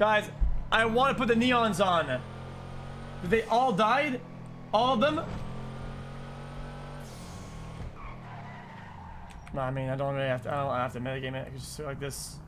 Guys, I want to put the neons on. They all died? All of them? I mean, I don't really have to, I don't have to metagame it. I can just do like this.